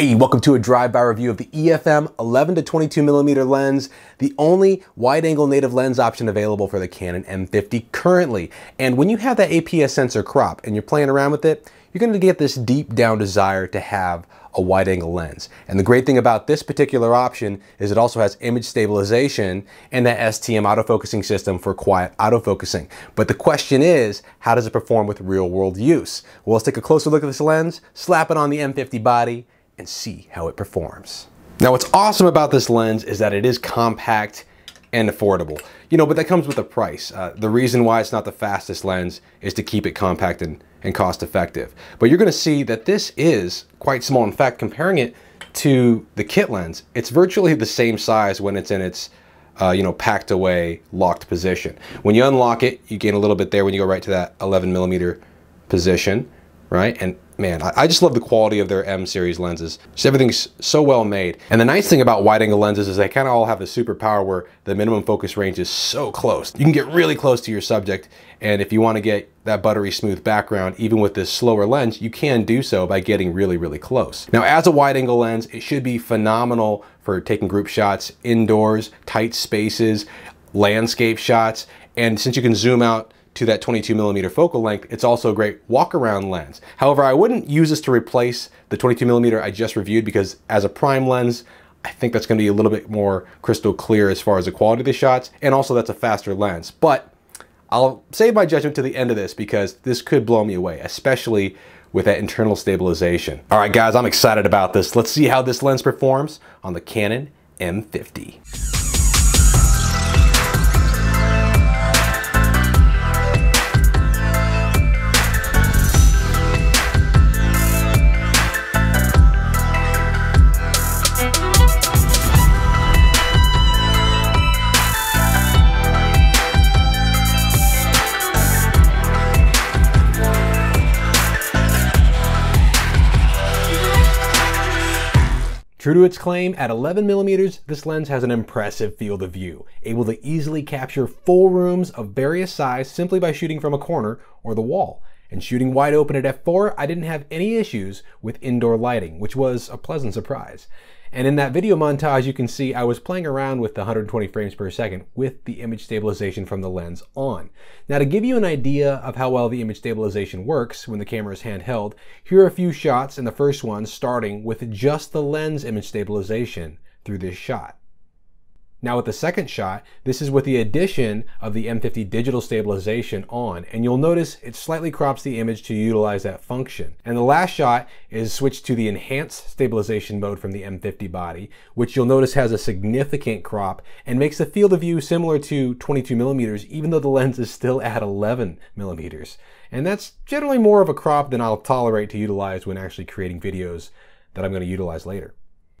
Hey, welcome to a drive-by review of the EFM 11 to 22 millimeter lens, the only wide-angle native lens option available for the Canon M50 currently. And when you have that APS sensor crop and you're playing around with it, you're going to get this deep down desire to have a wide angle lens. And the great thing about this particular option is it also has image stabilization and that STM autofocusing system for quiet autofocusing. But the question is, how does it perform with real world use? Well, let's take a closer look at this lens, slap it on the M50 body, and see how it performs. Now what's awesome about this lens is that it is compact and affordable. You know, but that comes with a price. Uh, the reason why it's not the fastest lens is to keep it compact and, and cost effective. But you're gonna see that this is quite small. In fact, comparing it to the kit lens, it's virtually the same size when it's in its uh, you know, packed away, locked position. When you unlock it, you gain a little bit there when you go right to that 11 millimeter position right? And man, I, just love the quality of their M series lenses. Just everything's so well made. And the nice thing about wide angle lenses is they kind of all have the superpower where the minimum focus range is so close. You can get really close to your subject. And if you want to get that buttery smooth background, even with this slower lens, you can do so by getting really, really close. Now, as a wide angle lens, it should be phenomenal for taking group shots indoors, tight spaces, landscape shots. And since you can zoom out to that 22 millimeter focal length, it's also a great walk around lens. However, I wouldn't use this to replace the 22 millimeter I just reviewed because as a prime lens, I think that's gonna be a little bit more crystal clear as far as the quality of the shots, and also that's a faster lens. But I'll save my judgment to the end of this because this could blow me away, especially with that internal stabilization. All right, guys, I'm excited about this. Let's see how this lens performs on the Canon M50. True to its claim, at 11 millimeters, this lens has an impressive field of view, able to easily capture full rooms of various size simply by shooting from a corner or the wall. And shooting wide open at f4, I didn't have any issues with indoor lighting, which was a pleasant surprise. And in that video montage, you can see I was playing around with the 120 frames per second with the image stabilization from the lens on. Now to give you an idea of how well the image stabilization works when the camera is handheld, here are a few shots in the first one starting with just the lens image stabilization through this shot. Now with the second shot, this is with the addition of the M50 digital stabilization on, and you'll notice it slightly crops the image to utilize that function. And the last shot is switched to the enhanced stabilization mode from the M50 body, which you'll notice has a significant crop and makes the field of view similar to 22 millimeters, even though the lens is still at 11 millimeters. And that's generally more of a crop than I'll tolerate to utilize when actually creating videos that I'm going to utilize later.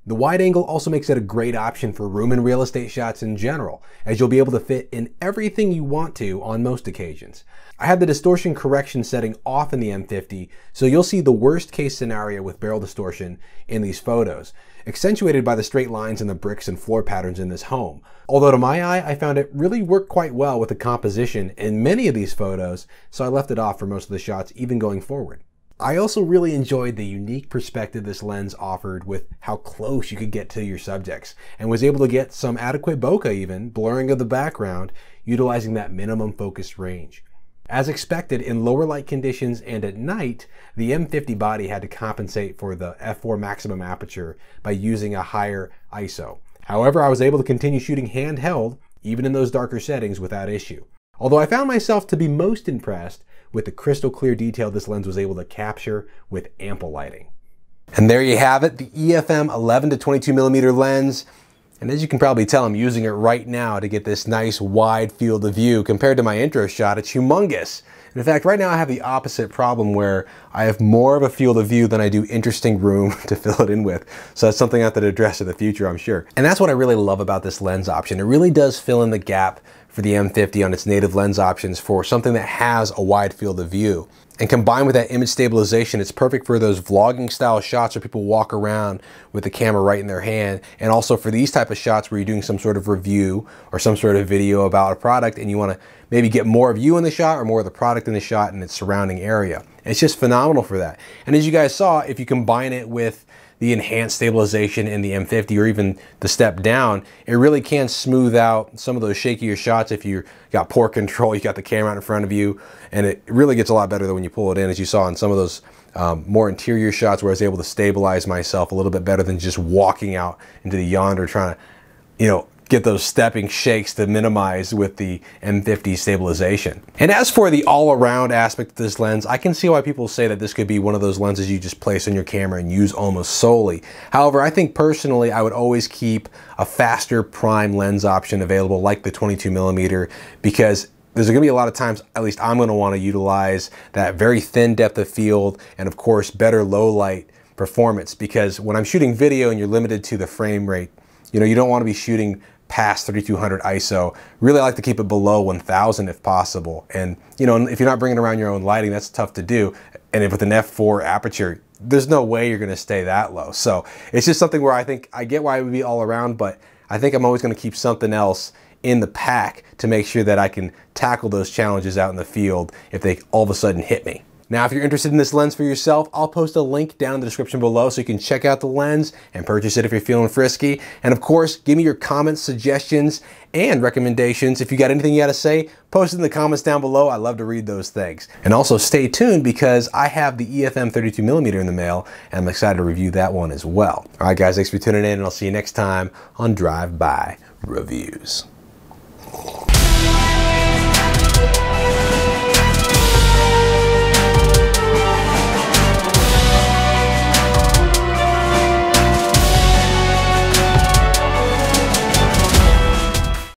The wide angle also makes it a great option for room and real estate shots in general, as you'll be able to fit in everything you want to on most occasions. I have the distortion correction setting off in the M50, so you'll see the worst case scenario with barrel distortion in these photos, accentuated by the straight lines and the bricks and floor patterns in this home. Although to my eye, I found it really worked quite well with the composition in many of these photos, so I left it off for most of the shots even going forward. I also really enjoyed the unique perspective this lens offered with how close you could get to your subjects and was able to get some adequate bokeh even, blurring of the background, utilizing that minimum focus range. As expected, in lower light conditions and at night, the M50 body had to compensate for the f4 maximum aperture by using a higher ISO. However, I was able to continue shooting handheld, even in those darker settings, without issue. Although I found myself to be most impressed with the crystal clear detail this lens was able to capture with ample lighting. And there you have it, the EFM 11 to 22 millimeter lens. And as you can probably tell, I'm using it right now to get this nice wide field of view. Compared to my intro shot, it's humongous. In fact, right now I have the opposite problem where I have more of a field of view than I do interesting room to fill it in with. So that's something I have to address in the future, I'm sure. And that's what I really love about this lens option. It really does fill in the gap for the M50 on its native lens options for something that has a wide field of view. And combined with that image stabilization, it's perfect for those vlogging style shots where people walk around with the camera right in their hand. And also for these type of shots where you're doing some sort of review or some sort of video about a product and you wanna maybe get more of you in the shot or more of the product in the shot and its surrounding area. It's just phenomenal for that. And as you guys saw, if you combine it with the enhanced stabilization in the M50 or even the step down, it really can smooth out some of those shakier shots if you got poor control, you got the camera out in front of you, and it really gets a lot better than when you pull it in, as you saw in some of those um, more interior shots where I was able to stabilize myself a little bit better than just walking out into the yonder trying to, you know, get those stepping shakes to minimize with the M50 stabilization. And as for the all-around aspect of this lens, I can see why people say that this could be one of those lenses you just place on your camera and use almost solely. However, I think personally I would always keep a faster prime lens option available like the 22 millimeter because there's going to be a lot of times, at least I'm going to want to utilize that very thin depth of field and of course better low light performance because when I'm shooting video and you're limited to the frame rate, you know, you don't want to be shooting past 3200 ISO. Really I like to keep it below 1000 if possible. And you know, if you're not bringing around your own lighting, that's tough to do. And if with an f4 aperture, there's no way you're gonna stay that low. So it's just something where I think, I get why it would be all around, but I think I'm always gonna keep something else in the pack to make sure that I can tackle those challenges out in the field if they all of a sudden hit me. Now, if you're interested in this lens for yourself, I'll post a link down in the description below so you can check out the lens and purchase it if you're feeling frisky. And of course, give me your comments, suggestions, and recommendations. If you got anything you got to say, post it in the comments down below. I love to read those things. And also stay tuned because I have the EFM 32mm in the mail and I'm excited to review that one as well. All right, guys, thanks for tuning in and I'll see you next time on Drive By Reviews.